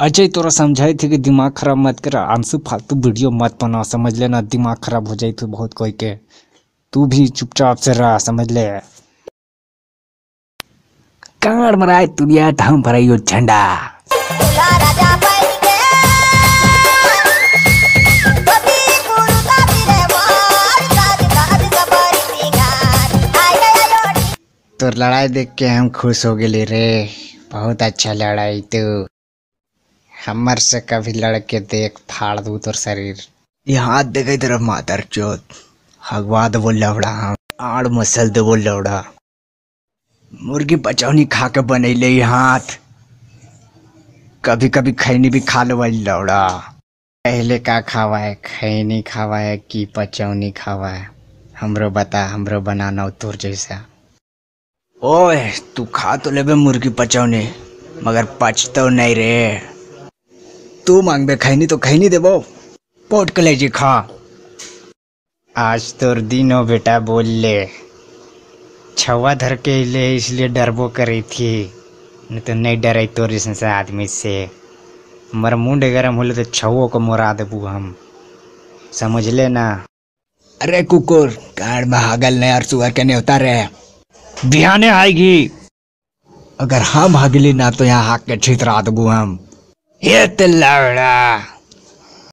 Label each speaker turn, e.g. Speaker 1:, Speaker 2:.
Speaker 1: अजय, तोरा समझाई थी कि दिमाग खराब मत कर, आँसू फालतू वीडियो मत बना समझ लेना, दिमाग खराब हो जाई तू बहुत कोई के। तू भी चुपचाप से रहा, समझ ले। कांड दुनिया हम भराइयो झंडा। तो लड़ाई देख के हम खुश हो गए रे। बहुत अच्छा लड़ाई तू। हमर से कभी लड़के देख फाड़ दू तोर शरीर। यहाँ देखे तरफ़ मातर चोत। हगवा देवो लवड़ा हम आड़ मसल देवो लवड़ा। मुर्गी पचौनी खा के बनैले हाथ। कभी कभी खैनी भी खा ले लौड़ा पहले का खावा है खैनी खावा है कि पचौनी खावा है हमरो बता हमरो बनाना तोर जैसा। ओए तू खा तो लेबे मुर्गी पचौनी मगर पचतो नहीं रे। तू मांगबे खैनी तो खैनी देबो। पोट कलेजी खा। आज तोर दिन हो बेटा बोल ले छवा धर के ले इसलिए डरबो करी थी। नहीं तो नहीं डरे तोर जैसे आदमी से। हमारा मुंड गरम होले तो छवो को मोरा देबू हम। समझ ले ना? अरे कुकुर कार में हागल नहीं और सुअर के नहीं होता रे। बिहाने आएगी। अगर हम हगली ना तो यहाँ हाक के छितरा देबू हम। ये ते लौड़ा